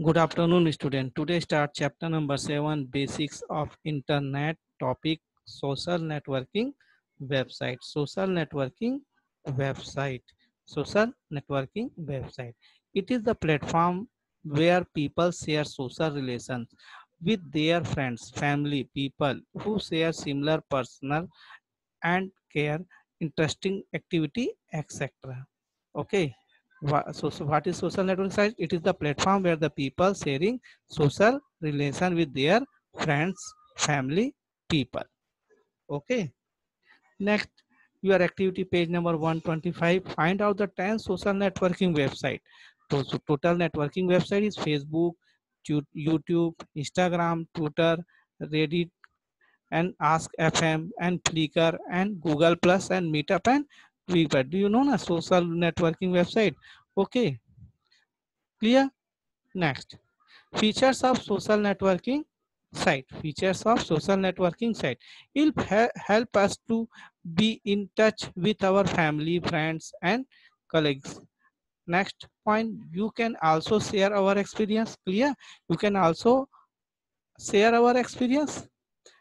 Good afternoon, student. Today start chapter number seven, basics of internet topic, social networking website. Social networking website. Social networking website. It is the platform where people share social relations with their friends, family, people who share similar personal and care, interesting activity, etc. Okay so, so what is social network site it is the platform where the people sharing social relation with their friends family people. Okay. Next your activity page number 125 find out the 10 social networking website. So, so total networking website is facebook youtube instagram twitter reddit and ask fm and flickr and google plus and meetup and Twitter. Do you know a social networking website? Okay. Clear? Next. Features of social networking site. Features of social networking site. It will help us to be in touch with our family, friends, and colleagues. Next point, you can also share our experience. Clear? You can also share our experience.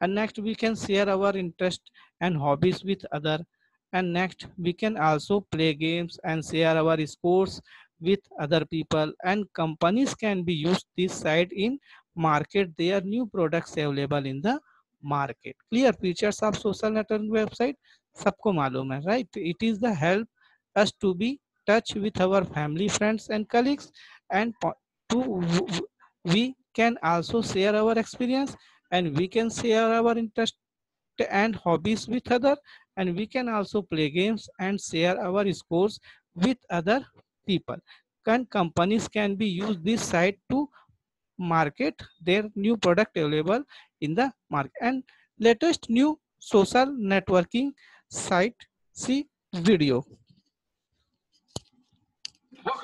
And next, we can share our interest and hobbies with other and next we can also play games and share our scores with other people. And companies can be used this side in market their new products available in the market. Clear features of social network website sabko malum hai right? It is the help us to be touch with our family friends and colleagues. And to we can also share our experience and we can share our interest and hobbies with other and we can also play games and share our scores with other people. And companies can be use this site to market their new product available in the market and latest new social networking site see video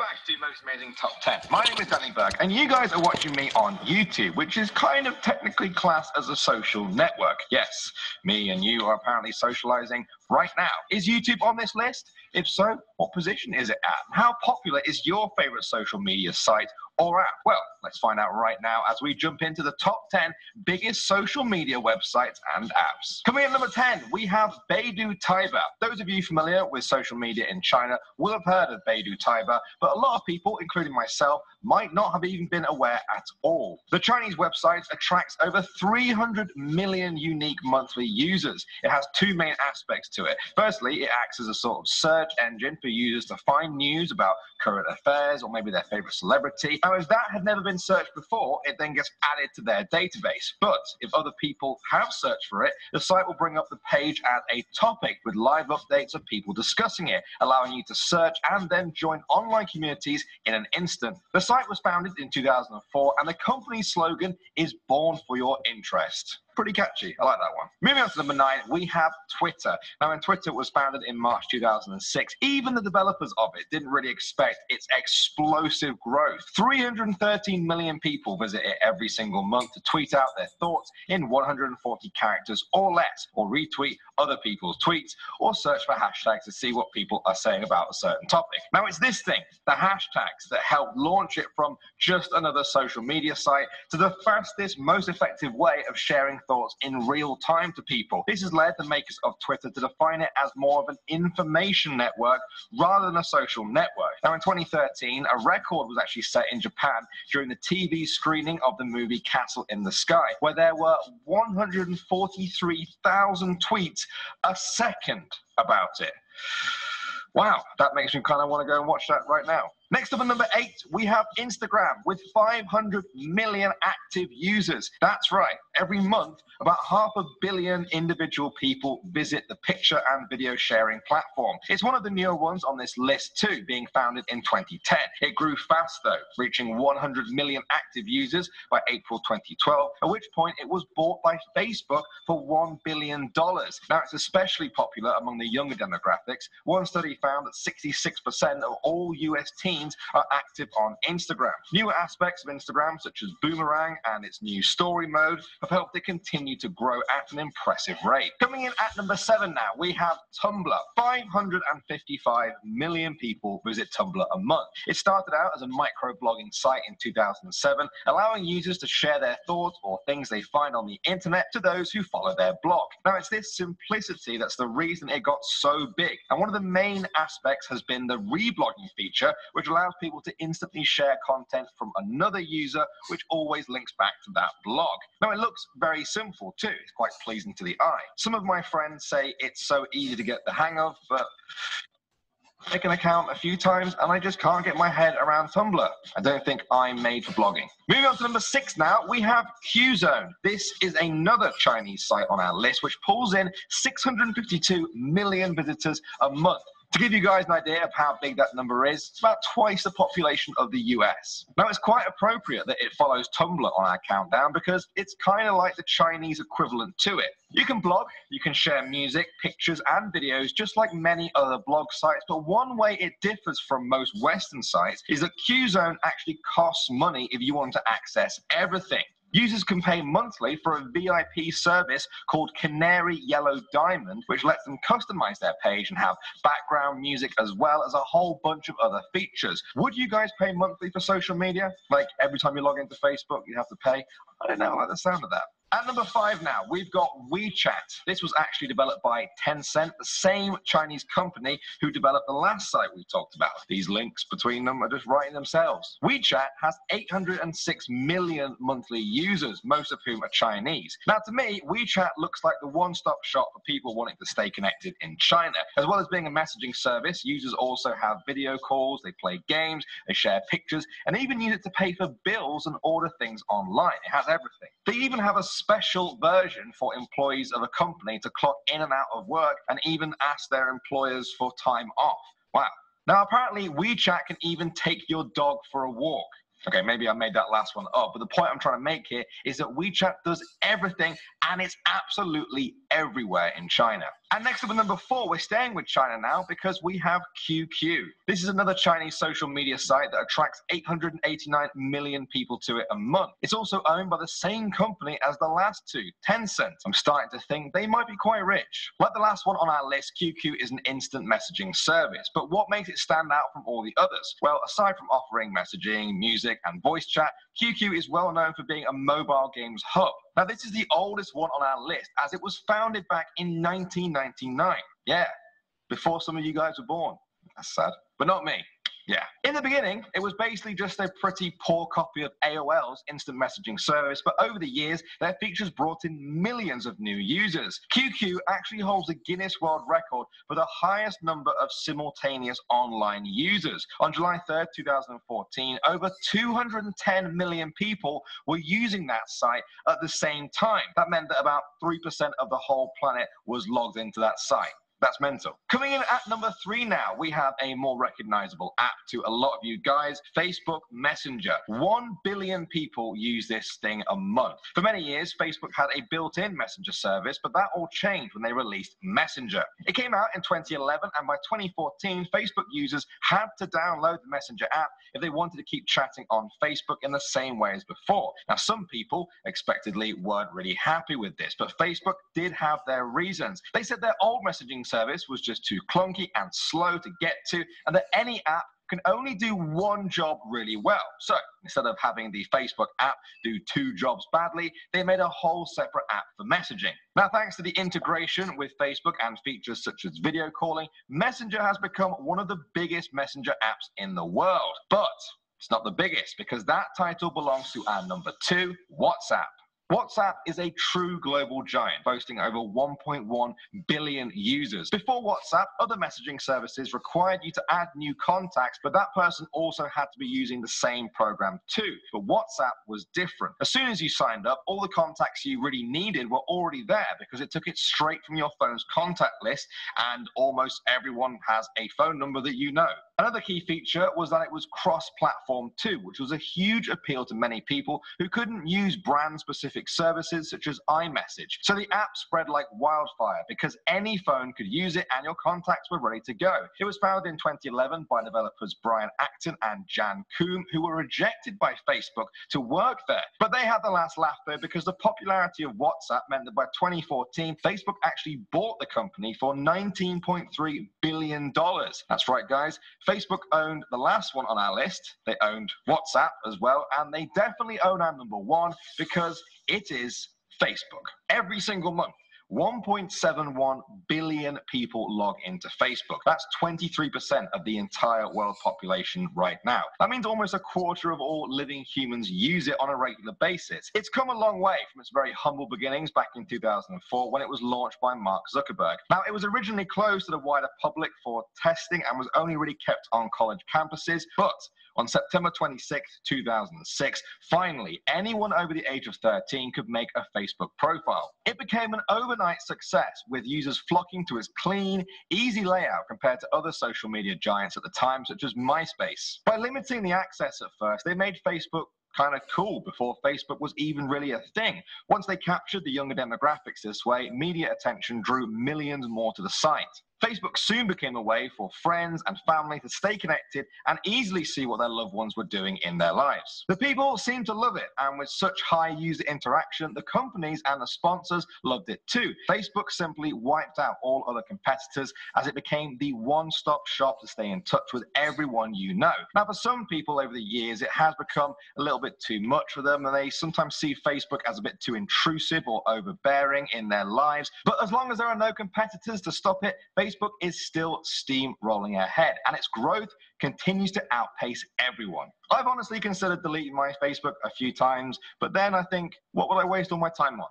back to Most Amazing Top 10. My name is Danny Berg, and you guys are watching me on YouTube, which is kind of technically classed as a social network. Yes, me and you are apparently socializing right now. Is YouTube on this list? If so, what position is it at? How popular is your favorite social media site or app? Well, let's find out right now as we jump into the top 10 biggest social media websites and apps. Coming in number 10, we have Baidu Tieba. Those of you familiar with social media in China will have heard of Baidu Tieba, but a lot of people, including myself, might not have even been aware at all. The Chinese website attracts over 300 million unique monthly users. It has two main aspects to it. Firstly, it acts as a sort of search engine for users to find news about current affairs or maybe their favorite celebrity. Now, if that had never been searched before, it then gets added to their database. But if other people have searched for it, the site will bring up the page at a topic with live updates of people discussing it, allowing you to search and then join online communities in an instant. The site was founded in 2004 and the company's slogan is born for your interest pretty catchy. I like that one. Moving on to number nine, we have Twitter. Now, when Twitter was founded in March 2006, even the developers of it didn't really expect its explosive growth. 313 million people visit it every single month to tweet out their thoughts in 140 characters or less, or retweet other people's tweets, or search for hashtags to see what people are saying about a certain topic. Now, it's this thing, the hashtags, that helped launch it from just another social media site to the fastest, most effective way of sharing thoughts in real time to people. This has led the makers of Twitter to define it as more of an information network rather than a social network. Now, in 2013, a record was actually set in Japan during the TV screening of the movie Castle in the Sky, where there were 143,000 tweets a second about it. Wow, that makes me kind of want to go and watch that right now. Next up at number eight, we have Instagram with 500 million active users. That's right. Every month, about half a billion individual people visit the picture and video sharing platform. It's one of the newer ones on this list too, being founded in 2010. It grew fast though, reaching 100 million active users by April 2012, at which point it was bought by Facebook for $1 billion. Now it's especially popular among the younger demographics. One study found that 66% of all US teens teens are active on Instagram. Newer aspects of Instagram, such as Boomerang and its new story mode, have helped it continue to grow at an impressive rate. Coming in at number seven now, we have Tumblr. 555 million people visit Tumblr a month. It started out as a microblogging site in 2007, allowing users to share their thoughts or things they find on the internet to those who follow their blog. Now, it's this simplicity that's the reason it got so big. And one of the main aspects has been the reblogging feature, which allows people to instantly share content from another user, which always links back to that blog. Now, it looks very simple too. It's quite pleasing to the eye. Some of my friends say it's so easy to get the hang of, but make an account a few times and I just can't get my head around Tumblr. I don't think I'm made for blogging. Moving on to number six now, we have QZone. This is another Chinese site on our list which pulls in 652 million visitors a month. To give you guys an idea of how big that number is, it's about twice the population of the US. Now, it's quite appropriate that it follows Tumblr on our countdown because it's kind of like the Chinese equivalent to it. You can blog, you can share music, pictures, and videos just like many other blog sites, but one way it differs from most Western sites is that QZone actually costs money if you want to access everything. Users can pay monthly for a VIP service called Canary Yellow Diamond, which lets them customize their page and have background music as well as a whole bunch of other features. Would you guys pay monthly for social media? Like every time you log into Facebook, you have to pay? I don't know, I like the sound of that. At number five now, we've got WeChat. This was actually developed by Tencent, the same Chinese company who developed the last site we talked about. These links between them are just writing themselves. WeChat has 806 million monthly users, most of whom are Chinese. Now, to me, WeChat looks like the one-stop shop for people wanting to stay connected in China. As well as being a messaging service, users also have video calls, they play games, they share pictures, and even use it to pay for bills and order things online. It has everything. They even have a special version for employees of a company to clock in and out of work and even ask their employers for time off. Wow. Now, apparently, WeChat can even take your dog for a walk. Okay, maybe I made that last one up, but the point I'm trying to make here is that WeChat does everything and it's absolutely everywhere in China. And next up at number four, we're staying with China now because we have QQ. This is another Chinese social media site that attracts 889 million people to it a month. It's also owned by the same company as the last two, Tencent. I'm starting to think they might be quite rich. Like the last one on our list, QQ is an instant messaging service. But what makes it stand out from all the others? Well, aside from offering messaging, music, and voice chat, QQ is well known for being a mobile games hub. Now, this is the oldest one on our list as it was founded back in 1999. Yeah, before some of you guys were born. That's sad, but not me. Yeah. In the beginning, it was basically just a pretty poor copy of AOL's instant messaging service, but over the years, their features brought in millions of new users. QQ actually holds the Guinness World Record for the highest number of simultaneous online users. On July 3rd, 2014, over 210 million people were using that site at the same time. That meant that about 3% of the whole planet was logged into that site. That's mental. Coming in at number three now, we have a more recognizable app to a lot of you guys Facebook Messenger. One billion people use this thing a month. For many years, Facebook had a built in Messenger service, but that all changed when they released Messenger. It came out in 2011, and by 2014, Facebook users had to download the Messenger app if they wanted to keep chatting on Facebook in the same way as before. Now, some people expectedly weren't really happy with this, but Facebook did have their reasons. They said their old messaging service was just too clunky and slow to get to, and that any app can only do one job really well. So instead of having the Facebook app do two jobs badly, they made a whole separate app for messaging. Now, thanks to the integration with Facebook and features such as video calling, Messenger has become one of the biggest messenger apps in the world. But it's not the biggest because that title belongs to our number two, WhatsApp. WhatsApp is a true global giant, boasting over 1.1 billion users. Before WhatsApp, other messaging services required you to add new contacts, but that person also had to be using the same program too. But WhatsApp was different. As soon as you signed up, all the contacts you really needed were already there because it took it straight from your phone's contact list, and almost everyone has a phone number that you know. Another key feature was that it was cross platform too, which was a huge appeal to many people who couldn't use brand specific services such as iMessage. So the app spread like wildfire because any phone could use it and your contacts were ready to go. It was founded in 2011 by developers Brian Acton and Jan Koum, who were rejected by Facebook to work there. But they had the last laugh though because the popularity of WhatsApp meant that by 2014, Facebook actually bought the company for $19.3 billion. That's right, guys. Facebook owned the last one on our list. They owned WhatsApp as well, and they definitely own our number one because it is Facebook. Every single month, 1.71 billion people log into Facebook. That's 23% of the entire world population right now. That means almost a quarter of all living humans use it on a regular basis. It's come a long way from its very humble beginnings back in 2004 when it was launched by Mark Zuckerberg. Now, it was originally closed to the wider public for testing and was only really kept on college campuses, but on September 26, 2006, finally, anyone over the age of 13 could make a Facebook profile. It became an overnight success, with users flocking to its clean, easy layout compared to other social media giants at the time, such as MySpace. By limiting the access at first, they made Facebook kind of cool before Facebook was even really a thing. Once they captured the younger demographics this way, media attention drew millions more to the site. Facebook soon became a way for friends and family to stay connected and easily see what their loved ones were doing in their lives. The people seemed to love it, and with such high user interaction, the companies and the sponsors loved it too. Facebook simply wiped out all other competitors as it became the one stop shop to stay in touch with everyone you know. Now, for some people over the years, it has become a little bit too much for them, and they sometimes see Facebook as a bit too intrusive or overbearing in their lives. But as long as there are no competitors to stop it, Facebook Facebook is still steamrolling ahead and its growth continues to outpace everyone. I've honestly considered deleting my Facebook a few times, but then I think, what would I waste all my time on?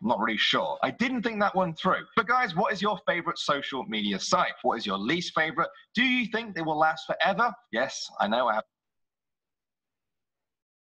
I'm not really sure. I didn't think that one through. But guys, what is your favorite social media site? What is your least favorite? Do you think they will last forever? Yes, I know I have